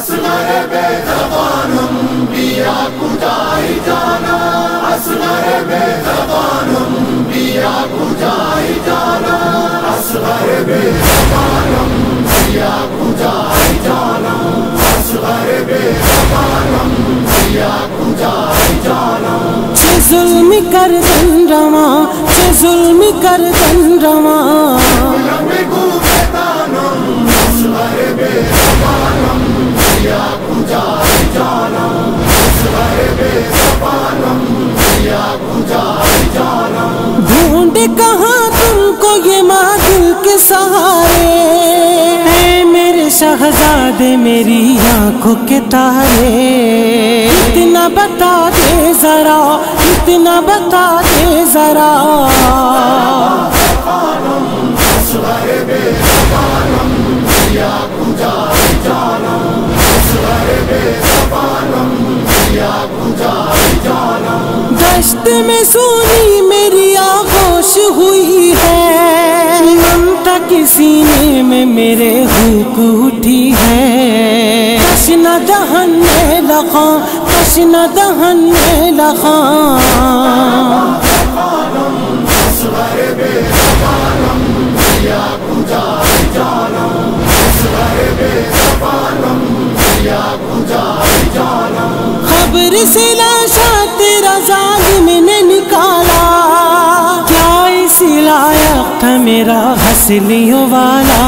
اصغر بے زبانم بیا کجای جانا۔ اصغر بے زبانم بیا کجای جانا۔ اصغر بے زبانم بیا جانا۔ بے زبانم بیا جانا۔ ظلم کردن روا چه ظلم کردن روا بگو ڈھونڈ کہاں تم کو یہ ماں دل کے سہارے اے میرے شہزادے، میری آنکھوں کے تارے۔ اتنا بتا دے ذرا، اتنا بتا دے ذرا۔ دشت میں سونی میری آنکھ آغوش ہوئی ہے۔ ممتا کے سینے میں میرے حوق اٹھی ہے۔ کشنا دہن میں لگا کشنا دہن میں لگا خبر سے لاشا تیرا ظالم نے نکالا۔ تھا میرا ہسلیوں والا۔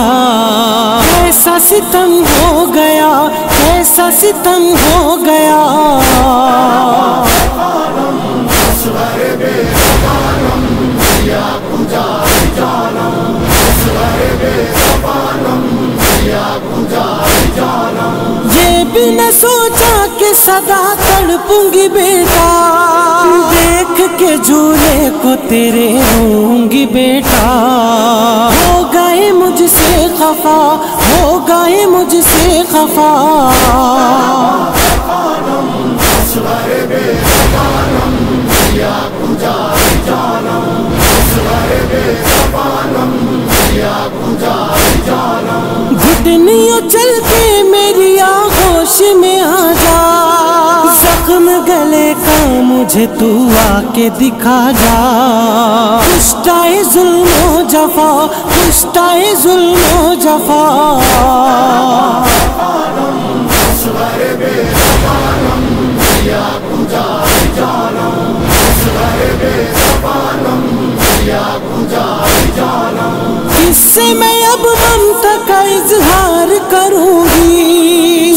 کیسا ستم ہو گیا، کیسا ستم ہو گیا۔ یہ بھی نہ سوچا کہ صدا تڑپوں گی بیٹا۔ دیکھ کے جھولے کو تیرے ہوں گی بیٹا۔ ہو گئے مجھ سے خفا، ہو گئے مجھ سے خفا۔ اصغر بے زبانم مجھے تو آ کے دکھا جا۔ پشتائے ظلم و جفا پشتائے ظلم و جفا۔ اس سے میں اب ممتا کا اظہار کروں گی۔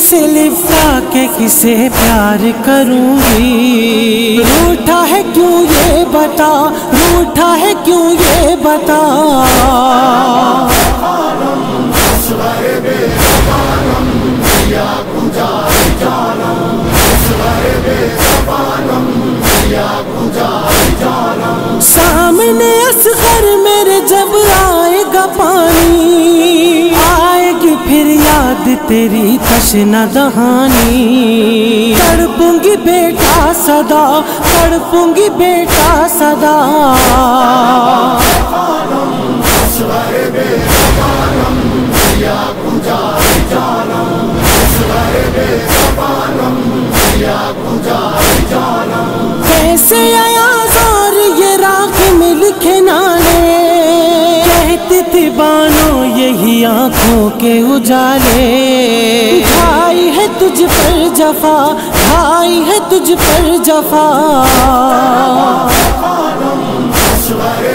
سینے سے کے کسے پیار کروں گی؟ روٹا ہے کیوں یہ بتا؟ روٹا ہے کیوں یہ بتا؟ سامنے اصغر بے زبانم تیری تشنا دہانی تڑپوں گی بیٹا صدا تڑپوں گی بیٹا صدا۔ اصغر بے آنکھوں کے اجالے۔ بھائی ہے تجھ پر جفا بھائی ہے تجھ پر جفا۔ اصغر